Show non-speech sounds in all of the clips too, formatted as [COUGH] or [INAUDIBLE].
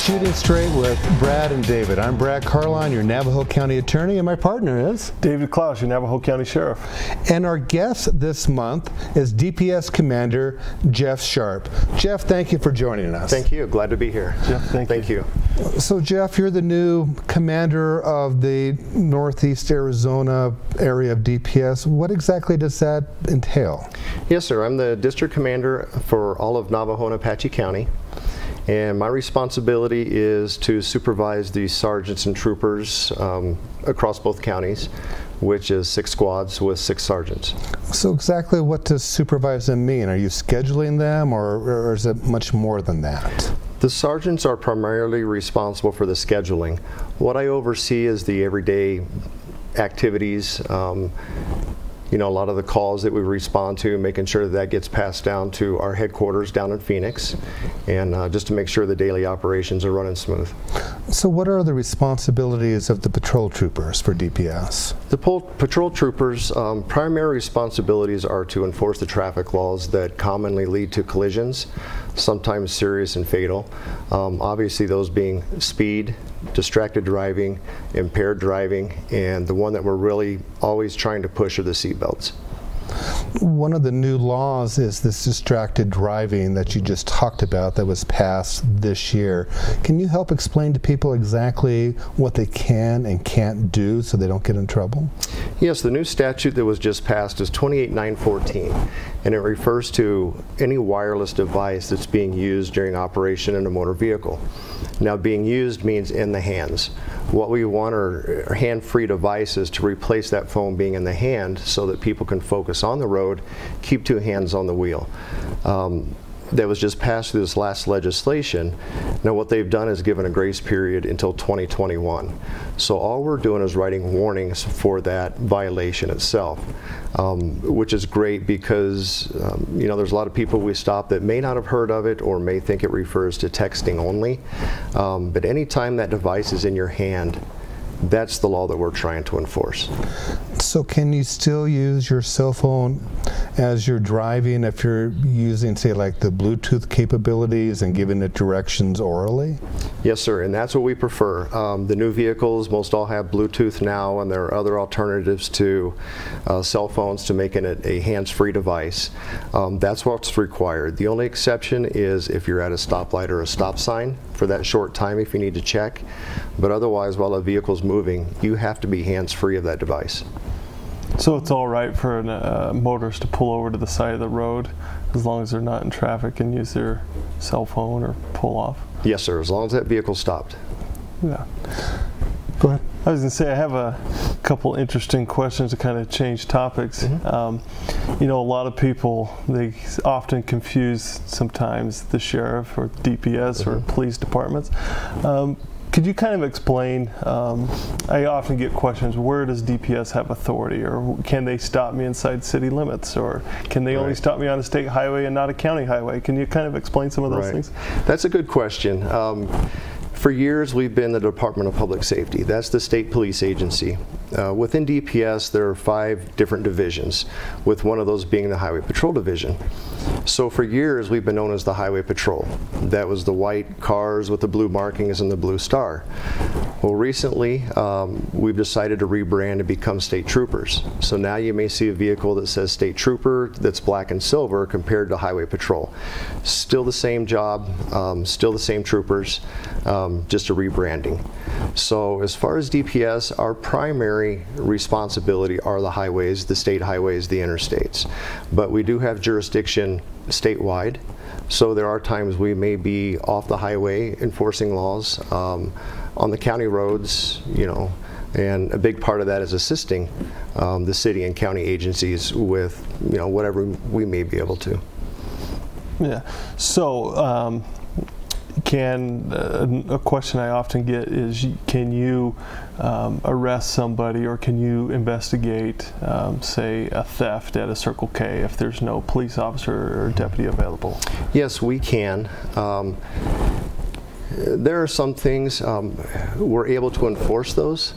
Welcome to Shooting Straight with Brad and David. I'm Brad Carlyon, your Navajo County attorney, and my partner is David Clouse, your Navajo County Sheriff. And our guest this month is DPS Commander Jeff Sharp. Jeff, thank you for joining us. Thank you. Glad to be here. Jeff, thank, thank you. you. So, Jeff, you're the new commander of the Northeast Arizona area of DPS. What exactly does that entail? Yes, sir. I'm the district commander for all of Navajo and Apache County. And my responsibility is to supervise the sergeants and troopers um, across both counties, which is six squads with six sergeants. So exactly what does supervise them mean? Are you scheduling them or, or is it much more than that? The sergeants are primarily responsible for the scheduling. What I oversee is the everyday activities, um, you know, a lot of the calls that we respond to, making sure that, that gets passed down to our headquarters down in Phoenix, and uh, just to make sure the daily operations are running smooth. So what are the responsibilities of the patrol troopers for DPS? The patrol troopers' um, primary responsibilities are to enforce the traffic laws that commonly lead to collisions, sometimes serious and fatal. Um, obviously those being speed, distracted driving, impaired driving, and the one that we're really always trying to push are the seatbelts. One of the new laws is this distracted driving that you just talked about that was passed this year. Can you help explain to people exactly what they can and can't do so they don't get in trouble? Yes, the new statute that was just passed is 28914 and it refers to any wireless device that's being used during operation in a motor vehicle. Now being used means in the hands. What we want are hand-free devices to replace that phone being in the hand so that people can focus on the road, keep two hands on the wheel. Um, that was just passed through this last legislation. Now what they've done is given a grace period until 2021. So all we're doing is writing warnings for that violation itself, um, which is great because um, you know there's a lot of people we stop that may not have heard of it or may think it refers to texting only. Um, but anytime that device is in your hand, that's the law that we're trying to enforce. So can you still use your cell phone as you're driving if you're using, say, like the Bluetooth capabilities and giving it directions orally? Yes, sir, and that's what we prefer. Um, the new vehicles, most all have Bluetooth now, and there are other alternatives to uh, cell phones to making it a hands-free device. Um, that's what's required. The only exception is if you're at a stoplight or a stop sign for that short time if you need to check. But otherwise, while a vehicle's moving, you have to be hands-free of that device. So it's all right for a uh, motorist to pull over to the side of the road as long as they're not in traffic and use their cell phone or pull off? Yes, sir, as long as that vehicle stopped. Yeah. Go ahead. I was going to say, I have a couple interesting questions to kind of change topics. Mm -hmm. um, you know, a lot of people, they often confuse sometimes the sheriff or DPS mm -hmm. or mm-hmm. police departments. Um, could you kind of explain? Um, I often get questions: Where does DPS have authority, or can they stop me inside city limits, or can they right. only stop me on a state highway and not a county highway? Can you kind of explain some of those right. things? That's a good question. Um, for years, we've been the Department of Public Safety. That's the state police agency. Uh, within DPS, there are five different divisions, with one of those being the Highway Patrol Division. So for years, we've been known as the Highway Patrol. That was the white cars with the blue markings and the blue star. Well, recently, um, we've decided to rebrand and become State Troopers. So now you may see a vehicle that says State Trooper that's black and silver compared to Highway Patrol. Still the same job, um, still the same troopers. Um, just a rebranding. So as far as DPS, our primary responsibility are the highways, the state highways, the interstates. But we do have jurisdiction statewide. So there are times we may be off the highway enforcing laws um, on the county roads, you know, and a big part of that is assisting um, the city and county agencies with, you know, whatever we may be able to. Yeah. So um, can uh, a question I often get is can you um, arrest somebody or can you investigate um, say a theft at a Circle K if there's no police officer or deputy available? Yes, we can. Um, there are some things um, we're able to enforce those.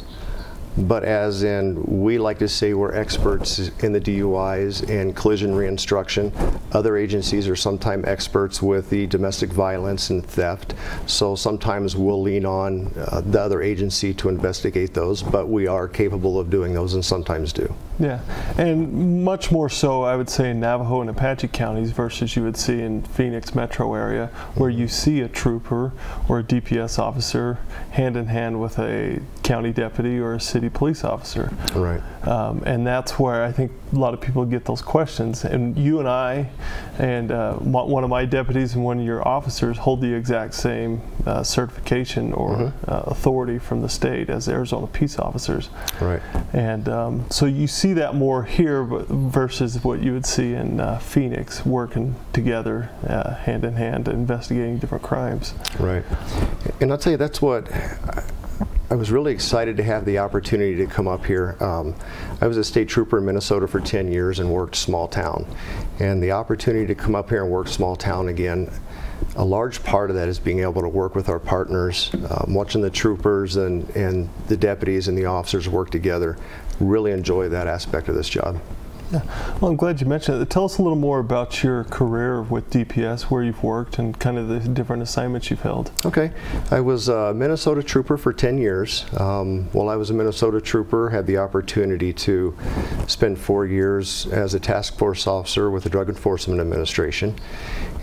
But as in, we like to say we're experts in the DUIs and collision reconstruction. Other agencies are sometimes experts with the domestic violence and theft, so sometimes we'll lean on uh, the other agency to investigate those, but we are capable of doing those and sometimes do. Yeah, and much more so, I would say, in Navajo and Apache counties versus you would see in Phoenix metro area, where you see a trooper or a DPS officer hand in hand with a county deputy or a city police officer. Right. Um, and that's where I think a lot of people get those questions. And you and I, and uh, one of my deputies and one of your officers hold the exact same uh, certification or Mhm. uh, authority from the state as Arizona peace officers. Right. And um, so you see that more here versus what you would see in uh, Phoenix working together uh, hand in hand investigating different crimes. Right. And I'll tell you, that's what I was really excited to have the opportunity to come up here. Um, I was a state trooper in Minnesota for 10 years and worked small town. And the opportunity to come up here and work small town again, a large part of that is being able to work with our partners, um, watching the troopers and, and the deputies and the officers work together. Really enjoy that aspect of this job. Yeah. Well, I'm glad you mentioned it. Tell us a little more about your career with DPS, where you've worked, and kind of the different assignments you've held. Okay. I was a Minnesota trooper for 10 years. Um, while I was a Minnesota trooper, had the opportunity to spend four years as a task force officer with the Drug Enforcement Administration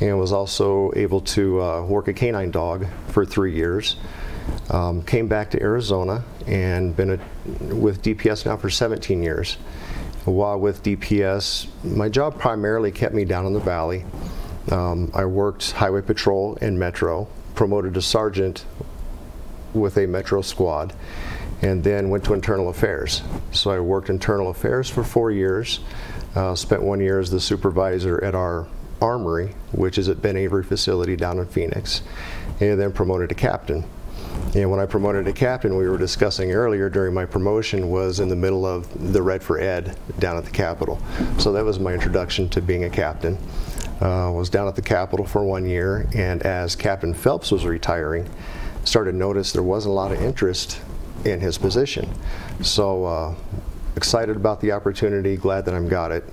and was also able to uh, work a canine dog for three years. Um, came back to Arizona and been a, with DPS now for 17 years. While with DPS, my job primarily kept me down in the valley. Um, I worked highway patrol and metro, promoted to sergeant with a metro squad, and then went to internal affairs. So I worked internal affairs for four years, uh, spent one year as the supervisor at our armory, which is at Ben Avery facility down in Phoenix, and then promoted to captain. And when I promoted to captain, we were discussing earlier during my promotion was in the middle of the Red for Ed down at the Capitol. So that was my introduction to being a captain. Uh, was down at the Capitol for one year, and as Captain Phelps was retiring, started to notice there wasn't a lot of interest in his position. So uh, excited about the opportunity, glad that I've got it,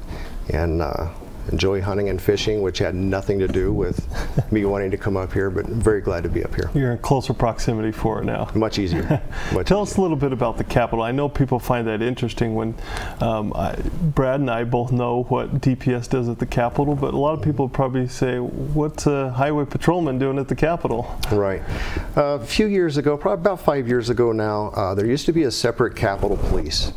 and uh, enjoy hunting and fishing, which had nothing to do with [LAUGHS] me wanting to come up here, but very glad to be up here. You're in closer proximity for it now. Much easier. [LAUGHS] Much Tell us a little bit about the Capitol. I know people find that interesting when um, I, Brad and I both know what DPS does at the Capitol, but a lot of people probably say, what's a highway patrolman doing at the Capitol? Right. Uh, a few years ago, probably about five years ago now, uh, there used to be a separate Capitol Police.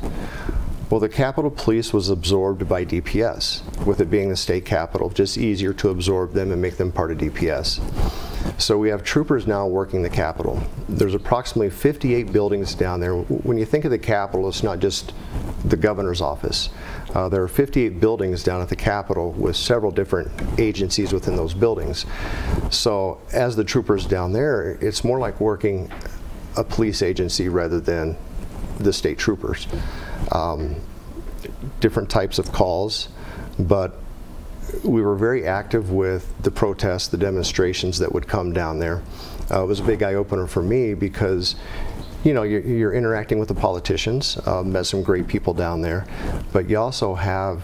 Well, the Capitol Police was absorbed by DPS, with it being the state capital, just easier to absorb them and make them part of DPS. So we have troopers now working the Capitol. There's approximately 58 buildings down there. When you think of the Capitol, it's not just the governor's office. Uh, there are 58 buildings down at the Capitol with several different agencies within those buildings. So as the troopers down there, it's more like working a police agency rather than the state troopers. Um, different types of calls, but we were very active with the protests, the demonstrations that would come down there. Uh, it was a big eye opener for me because you know, you're, you're interacting with the politicians, uh, met some great people down there, but you also have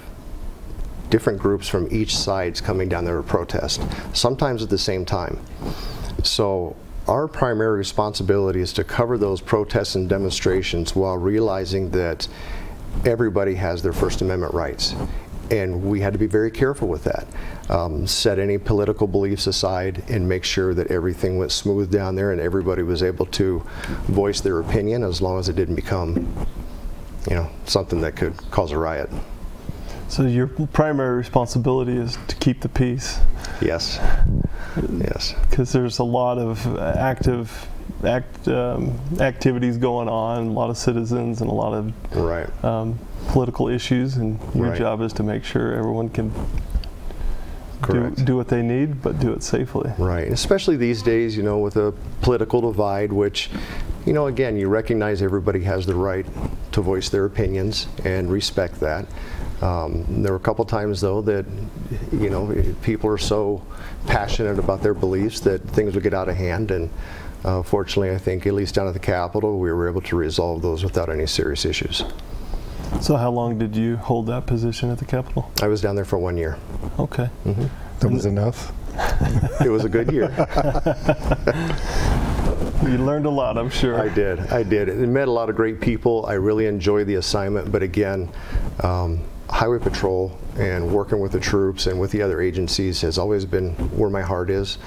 different groups from each sides coming down there to protest, sometimes at the same time. So our primary responsibility is to cover those protests and demonstrations while realizing that everybody has their First Amendment rights. And we had to be very careful with that. Um, set any political beliefs aside and make sure that everything went smooth down there and everybody was able to voice their opinion as long as it didn't become, you know, something that could cause a riot. So your primary responsibility is to keep the peace. Yes. Yes. Because there's a lot of active act, um, activities going on, a lot of citizens, and a lot of Right. um, political issues, and your Right. job is to make sure everyone can do, do what they need, but do it safely. Right, especially these days, you know, with a political divide, which, you know, again, you recognize everybody has the right to voice their opinions and respect that. Um, there were a couple times, though, that, you know, people are so passionate about their beliefs that things would get out of hand, and uh, fortunately, I think at least down at the Capitol, we were able to resolve those without any serious issues. So how long did you hold that position at the Capitol? I was down there for one year. Okay. That was enough. It was a good year. [LAUGHS] You learned a lot, I'm sure. I did. I did. It met a lot of great people. I really enjoyed the assignment, but again, um, Highway Patrol and working with the troops and with the other agencies has always been where my heart is.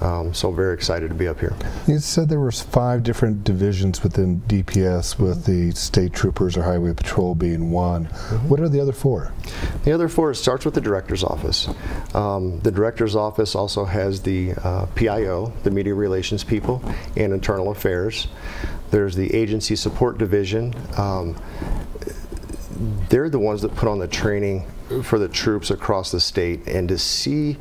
Um, so I'm very excited to be up here. You said there were five different divisions within DPS, with the state troopers or highway patrol being one. What are the other four? The other four, starts with the director's office. Um, the director's office also has the uh, PIO, the media relations people, and internal affairs. There's the agency support division. Um, they're the ones that put on the training for the troops across the state and to see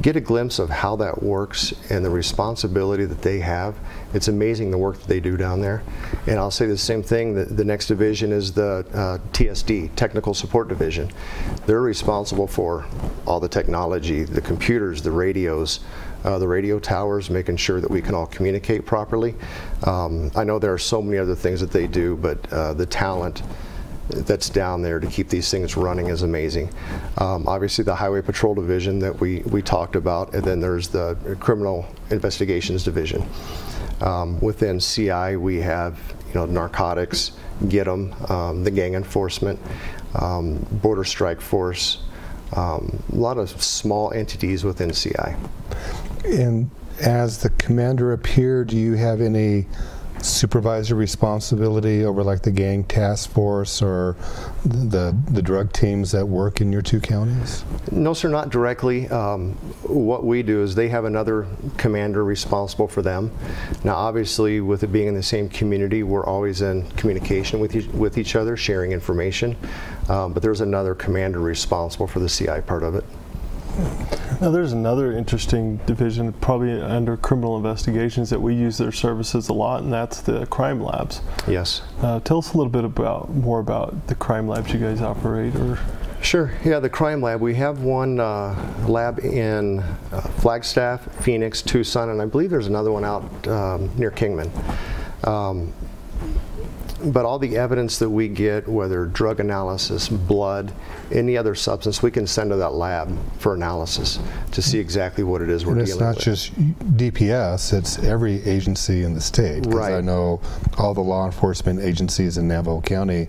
get a glimpse of how that works and the responsibility that they have. It's amazing the work that they do down there. And i'll say the same thing the, the next division is the uh, tsd technical support division. They're responsible for all the technology the computers the radios uh, the radio towers, making sure that we can all communicate properly. Um, I know there are so many other things that they do, but uh, the talent that's down there to keep these things running is amazing. Um, obviously, the Highway Patrol Division that we, we talked about, and then there's the Criminal Investigations Division. Um, within CI, we have you know narcotics, GIITEM, um, the gang enforcement, um, border strike force, um, a lot of small entities within CI. And as the commander up here, do you have any supervisor responsibility over like the gang task force or the the drug teams that work in your two counties? No, sir, not directly. Um, what we do is they have another commander responsible for them. Now, obviously, with it being in the same community, we're always in communication with each, with each other, sharing information. Um, but there's another commander responsible for the CI part of it. Now, there's another interesting division, probably under criminal investigations, that we use their services a lot, and that's the crime labs. Yes. Uh, tell us a little bit about more about the crime labs you guys operate, or Sure. Yeah, the crime lab. We have one uh, lab in uh, Flagstaff, Phoenix, Tucson, and I believe there's another one out um, near Kingman. Um, but all the evidence that we get, whether drug analysis, blood, any other substance, we can send to that lab for analysis to see exactly what it is we're dealing with. It's not just DPS; it's every agency in the state. 'cause I know all the law enforcement agencies in Navajo County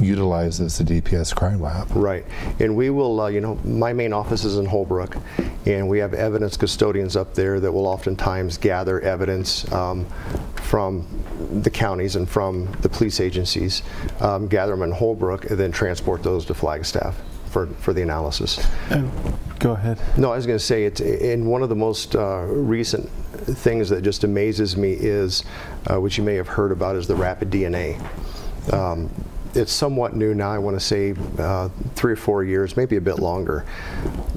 utilizes the DPS crime lab. Right, and we will, uh, you know, my main office is in Holbrook, and we have evidence custodians up there that will oftentimes gather evidence um, from the counties and from the police agencies, um, gather them in Holbrook, and then transport those to Flagstaff for, for the analysis. and go ahead. No, I was going to say it's in one of the most uh, recent things that just amazes me is, uh, which you may have heard about, is the rapid DNA. Um, it's somewhat new now. I want to say uh, three or four years, maybe a bit longer.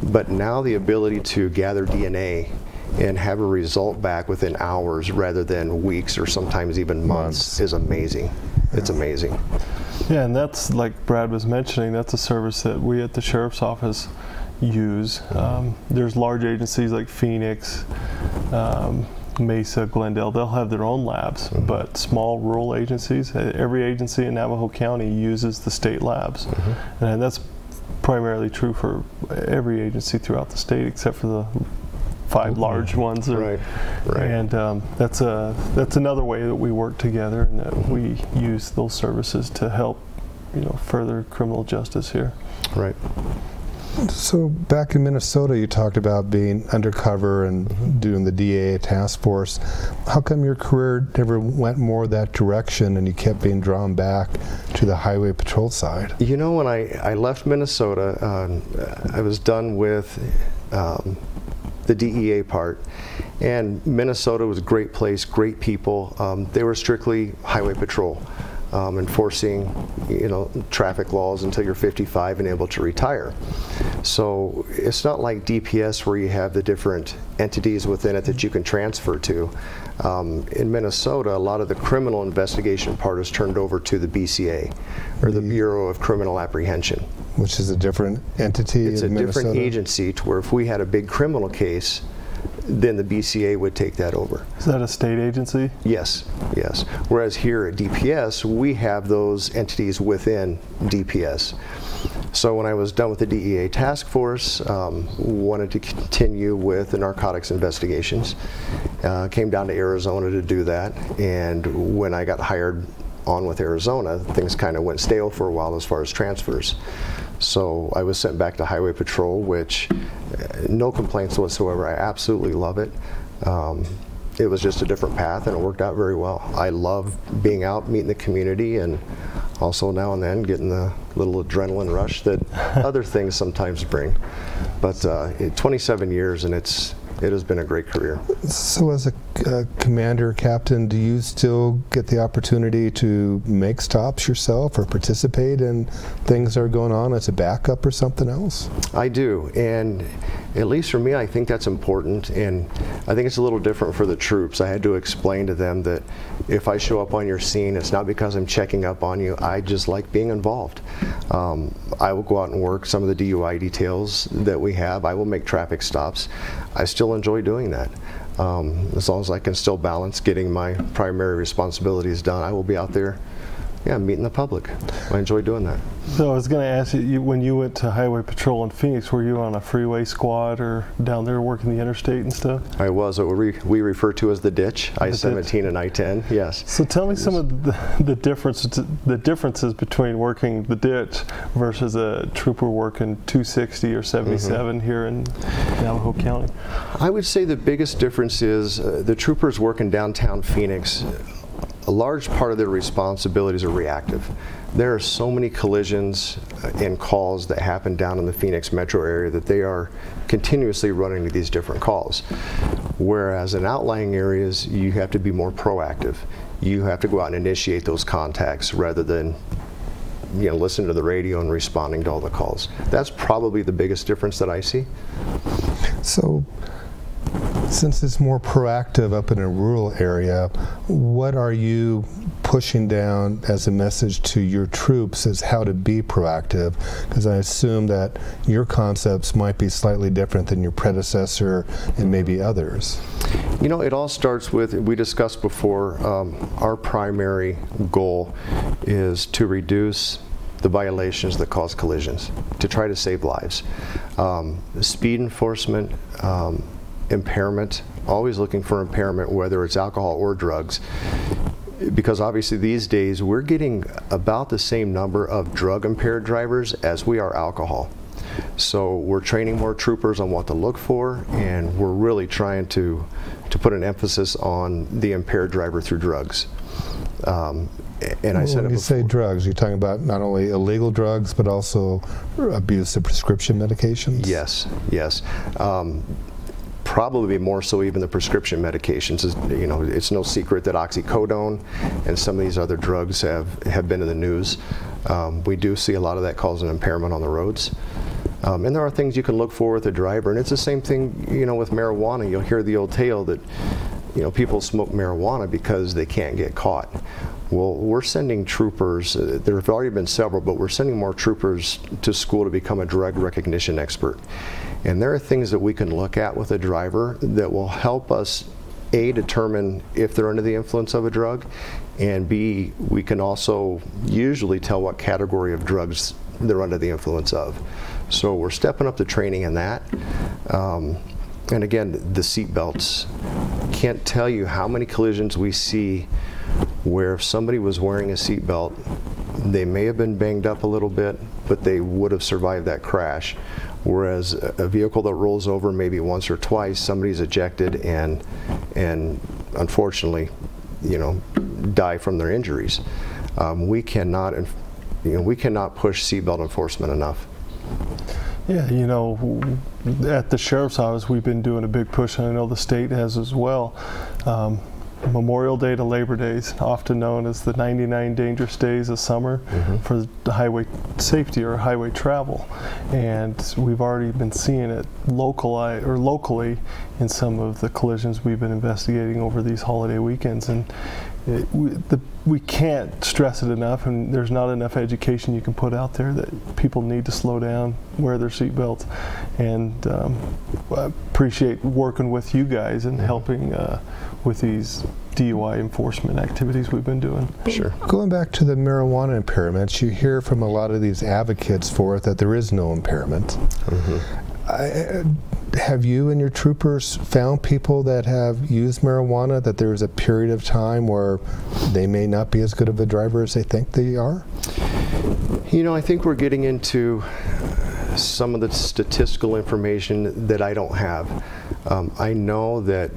But now the ability to gather DNA and have a result back within hours rather than weeks or sometimes even months, Months. is amazing. It's amazing. Yeah, and that's like Brad was mentioning. That's a service that we at the sheriff's office use. Um, there's large agencies like Phoenix, um, Mesa, Glendale. They'll have their own labs, but small rural agencies, every agency in Navajo County uses the state labs, and that's primarily true for every agency throughout the state, except for the five large ones. or- Right, right. And um, that's a that's another way that we work together, and that we use those services to help, you know, further criminal justice here. Right. So back in Minnesota, you talked about being undercover and doing the DEA task force. How come your career never went more that direction and you kept being drawn back to the highway patrol side? You know, when I, I left Minnesota, um, I was done with um, the DEA part. And Minnesota was a great place, great people. Um, they were strictly highway patrol, um, enforcing, you know, traffic laws until you're 55 and able to retire. So it's not like DPS where you have the different entities within it that you can transfer to. Um, in Minnesota, a lot of the criminal investigation part is turned over to the BCA, or the Bureau of Criminal Apprehension. Which is a different entity It's a in different agency to where if we had a big criminal case, then the BCA would take that over. Is that a state agency? Yes, yes. Whereas here at DPS, we have those entities within DPS. So when I was done with the DEA task force, um, wanted to continue with the narcotics investigations. Uh, came down to Arizona to do that, and when I got hired on with Arizona, things kind of went stale for a while as far as transfers. So I was sent back to Highway Patrol, which uh, no complaints whatsoever. I absolutely love it. Um, it was just a different path and it worked out very well. I love being out, meeting the community, and also now and then getting the little adrenaline rush that [LAUGHS] other things sometimes bring. But uh, 27 years and it's it has been a great career. So, as a uh, commander, captain, do you still get the opportunity to make stops yourself or participate in things that are going on as a backup or something else? I do, and at least for me, I think that's important. And I think it's a little different for the troops. I had to explain to them that if I show up on your scene, it's not because I'm checking up on you. I just like being involved. Um, I will go out and work some of the DUI details that we have. I will make traffic stops. I still enjoy doing that. Um, as long as I can still balance getting my primary responsibilities done, I will be out there yeah, meeting the public. I enjoy doing that. So I was going to ask you, you, when you went to Highway Patrol in Phoenix, were you on a freeway squad or down there working the interstate and stuff? I was what we, we refer to as the ditch, I-17 and I-10. Yes. So tell me some of the, the differences the differences between working the ditch versus a trooper working 260 or 77 mm -hmm. here in Navajo County. I would say the biggest difference is uh, the troopers working downtown Phoenix a large part of their responsibilities are reactive. There are so many collisions uh, and calls that happen down in the Phoenix metro area that they are continuously running to these different calls. Whereas in outlying areas, you have to be more proactive. You have to go out and initiate those contacts rather than you know, listening to the radio and responding to all the calls. That's probably the biggest difference that I see. So since it's more proactive up in a rural area, what are you pushing down as a message to your troops as how to be proactive? Because I assume that your concepts might be slightly different than your predecessor and maybe others. You know, it all starts with, we discussed before, um, our primary goal is to reduce the violations that cause collisions, to try to save lives. Um, speed enforcement, um, impairment, always looking for impairment, whether it's alcohol or drugs. Because obviously these days we're getting about the same number of drug impaired drivers as we are alcohol. So we're training more troopers on what to look for and we're really trying to, to put an emphasis on the impaired driver through drugs. Um, and I said when you say drugs, you're talking about not only illegal drugs but also abuse of prescription medications. Yes, yes. Um, probably more so even the prescription medications. You know, it's no secret that oxycodone and some of these other drugs have, have been in the news. Um, we do see a lot of that causing impairment on the roads. Um, and there are things you can look for with a driver, and it's the same thing, you know, with marijuana. You'll hear the old tale that, you know, people smoke marijuana because they can't get caught. Well, we're sending troopers, uh, there have already been several, but we're sending more troopers to school to become a drug recognition expert. And there are things that we can look at with a driver that will help us a, determine if they're under the influence of a drug, and B, we can also usually tell what category of drugs they're under the influence of. So we're stepping up the training in that. Um, and again, the seat belts. Can't tell you how many collisions we see where if somebody was wearing a seatbelt, they may have been banged up a little bit, but they would have survived that crash. Whereas a vehicle that rolls over maybe once or twice, somebody's ejected and, and unfortunately, you know, die from their injuries. Um, we cannot, you know, we cannot push seatbelt enforcement enough. Yeah, you know, at the sheriff's office, we've been doing a big push, and I know the state has as well. Um, Memorial Day to Labor Days, often known as the 99 dangerous days of summer mm -hmm. for highway safety or highway travel. And we've already been seeing it locally or locally in some of the collisions we've been investigating over these holiday weekends. And it, we, the, we can't stress it enough, and there's not enough education you can put out there that people need to slow down, wear their seatbelts, and um, I appreciate working with you guys and helping uh, with these DUI enforcement activities we've been doing. Sure. Going back to the marijuana impairments, you hear from a lot of these advocates for it that there is no impairment. I, uh, have you and your troopers found people that have used marijuana that there is a period of time where they may not be as good of a driver as they think they are? You know, I think we're getting into some of the statistical information that I don't have. Um, I know that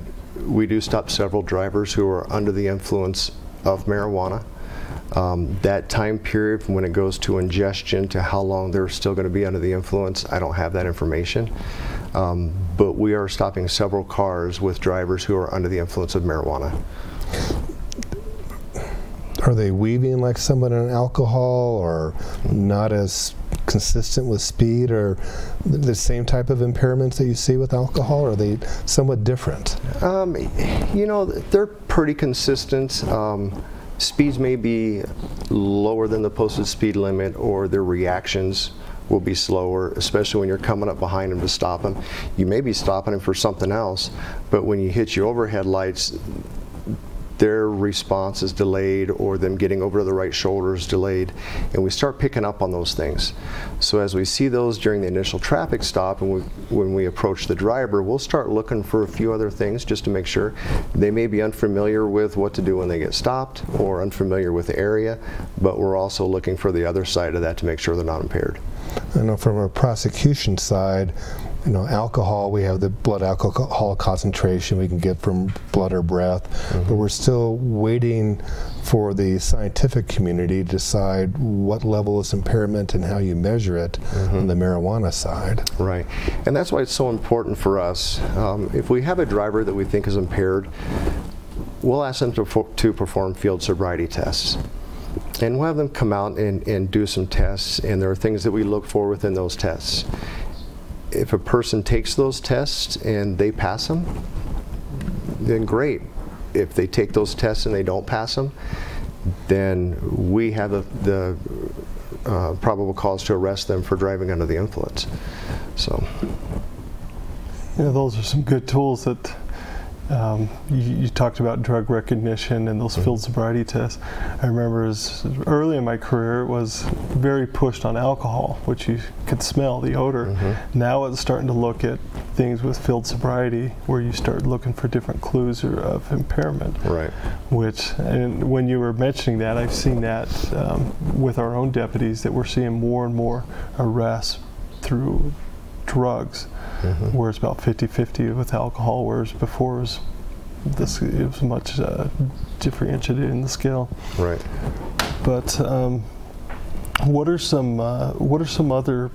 we do stop several drivers who are under the influence of marijuana. Um, that time period from when it goes to ingestion to how long they're still going to be under the influence, I don't have that information. Um, but we are stopping several cars with drivers who are under the influence of marijuana. Are they weaving like someone on alcohol or not as consistent with speed or the same type of impairments that you see with alcohol? Or are they somewhat different? Um, you know, they're pretty consistent. Um, speeds may be lower than the posted speed limit or their reactions will be slower, especially when you're coming up behind them to stop them. You may be stopping them for something else, but when you hit your overhead lights, their response is delayed or them getting over to the right shoulder is delayed and we start picking up on those things. So as we see those during the initial traffic stop and we, when we approach the driver we'll start looking for a few other things just to make sure. They may be unfamiliar with what to do when they get stopped or unfamiliar with the area but we're also looking for the other side of that to make sure they're not impaired I know from a prosecution side, you know, alcohol, we have the blood alcohol concentration we can get from blood or breath, but we're still waiting for the scientific community to decide what level is impairment and how you measure it on the marijuana side. Right, and that's why it's so important for us. Um, if we have a driver that we think is impaired, we'll ask them to, to perform field sobriety tests. And we'll have them come out and, and do some tests, and there are things that we look for within those tests. If a person takes those tests and they pass them, then great. If they take those tests and they don't pass them, then we have the, the uh, probable cause to arrest them for driving under the influence. So. Yeah, those are some good tools that um, you, you talked about drug recognition and those field sobriety tests. I remember as early in my career, it was very pushed on alcohol, which you could smell the odor. Now it's starting to look at things with field sobriety where you start looking for different clues or, of impairment. Right. Which, and when you were mentioning that, I've seen that um, with our own deputies that we're seeing more and more arrests through drugs, where it's about 50-50 with alcohol, whereas before it was, this, it was much uh, differentiated in the scale. Right. But um, what are some uh, what are some other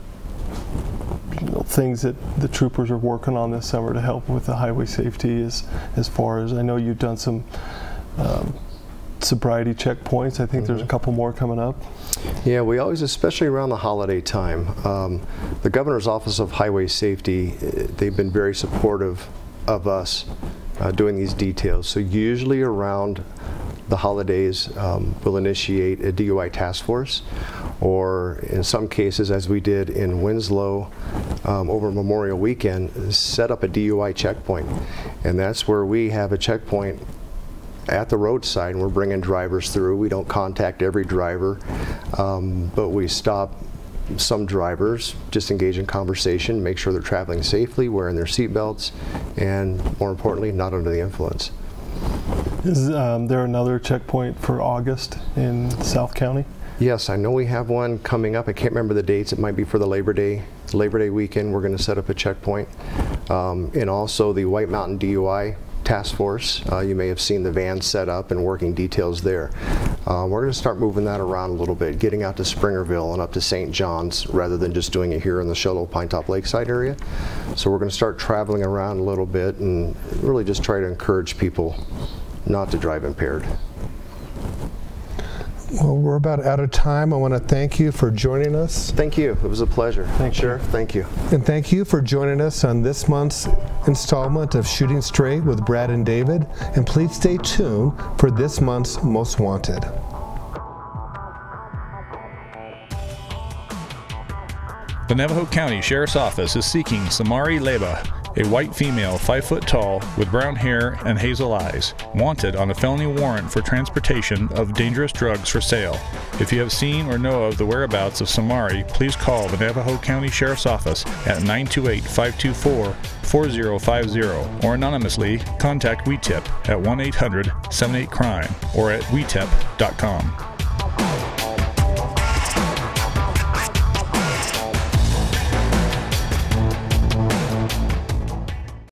you know, things that the troopers are working on this summer to help with the highway safety? As as far as I know, you've done some um, sobriety checkpoints. I think there's a couple more coming up. Yeah, we always, especially around the holiday time, um, the Governor's Office of Highway Safety, eh, they've been very supportive of us uh, doing these details. So usually around the holidays, um, we'll initiate a DUI task force, or in some cases, as we did in Winslow um, over Memorial Weekend, set up a DUI checkpoint. And that's where we have a checkpoint at the roadside and we're bringing drivers through. We don't contact every driver, um, but we stop some drivers, just engage in conversation, make sure they're traveling safely, wearing their seatbelts, and more importantly, not under the influence. Is um, there another checkpoint for August in South County? Yes, I know we have one coming up. I can't remember the dates. It might be for the Labor Day Labor Day weekend. We're going to set up a checkpoint, um, and also the White Mountain DUI Task Force. Uh, you may have seen the van set up and working details there. Uh, we're going to start moving that around a little bit, getting out to Springerville and up to St. Johns rather than just doing it here in the Show Low Pine Top Lakeside area. So we're going to start traveling around a little bit and really just try to encourage people not to drive impaired. Well, we're about out of time. I want to thank you for joining us. Thank you. It was a pleasure. Thank you. Sheriff, thank you. And thank you for joining us on this month's installment of Shooting Straight with Brad and David. And please stay tuned for this month's Most Wanted. The Navajo County Sheriff's Office is seeking Samari Leba, a white female 5 foot tall with brown hair and hazel eyes, wanted on a felony warrant for transportation of dangerous drugs for sale. If you have seen or know of the whereabouts of Samari, please call the Navajo County Sheriff's Office at 928 524 4050 or anonymously contact WeTip at 1 800 78 Crime or at WeTip.com.